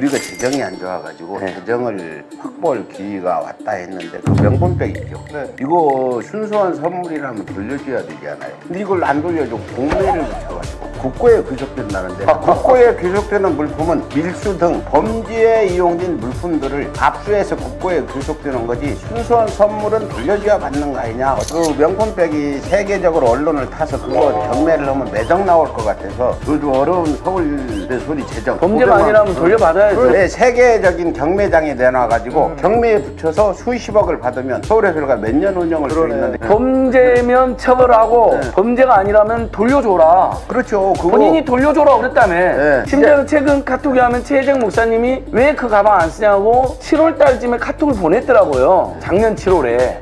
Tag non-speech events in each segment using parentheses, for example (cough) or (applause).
우리가 재정이 안 좋아가지고 네. 재정을 확보할 기회가 왔다 했는데 그 명품백 있죠. 네. 이거 순수한 선물이라면 돌려줘야 되잖아요. 근데 이걸 안 돌려줘 공매를 붙여가지고 국고에 귀속된다는데 아, 국고에 귀속되는 물품은 밀수 등 범죄에 이용된 물품들을 압수해서 국고에 귀속되는 거지 순수한 선물은 돌려줘야 받는 거 아니냐. 그 명품백이 세계적으로 언론을 타서 그거 경매를 하면 매정 나올 것 같아서 요즘 어려운 서울대 소리 재정 범죄가 500만 아니라면 돌려받아야죠. 네, 세계적인 경매장에 내놔가지고 경매에 붙여서 수십억을 받으면 서울에서가 몇 년 운영을 수 있는데 범죄면 처벌하고 네. 범죄가 아니라면 돌려줘라. 그렇죠. 그거 본인이 돌려줘라 그랬다며. 네. 심지어 최근 카톡에 하면 최혜정 목사님이 왜 그 가방 안 쓰냐고 7월 달쯤에 카톡을 보냈더라고요. 작년 7월에.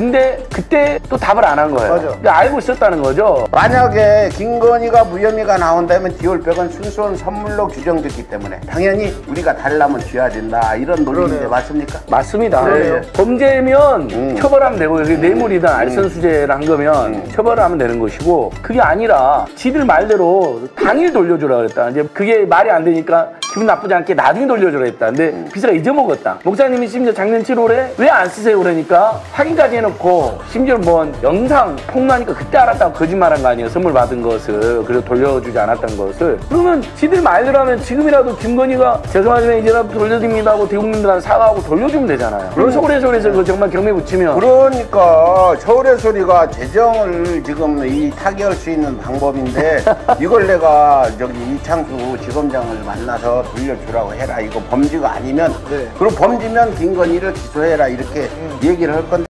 근데 그때 또 답을 안 한 거예요. 맞아. 근데 알고 있었다는 거죠. 만약에 김건희가 무혐의가 나온다면 디올백은 순수한 선물로 규정됐기 때문에 당연히 우리가 달라면 줘야 된다 이런 논리인데. 맞습니까? 맞습니다. 그래요. 범죄면 음. 처벌하면 되고 그게 뇌물이든 알선수재를 한 거면 처벌하면 되는 것이고 그게 아니라 지들 말대로 당일 돌려주라 그랬다. 이제 그게 말이 안 되니까 기분 나쁘지 않게 나중에 돌려주라 했다. 근데 비서가 잊어먹었다. 목사님이 심지어 작년 7월에 왜 안 쓰세요 그러니까 확인까지 해놓고 심지어 뭐 영상 폭로하니까 그때 알았다고 거짓말한 거 아니에요. 선물 받은 것을 그래서 돌려주지 않았던 것을 그러면 지들 말대로 하면 지금이라도 김건희가 죄송하지만 이제라도 돌려드립니다 하고 대국민들한테 사과하고 돌려주면 되잖아요. 그런 서울에서 그래서 그 정말 경매 붙이면 그러니까 서울의 소리가 재정을 지금 이 타개할 수 있는 방법인데 (laughs) 이걸 내가 저기 이창수 지검장을 만나서 돌려주라고 해라. 이거 범죄가 아니면 네. 그리고 범죄면 김건희를 기소해라. 이렇게 얘기를 할 건데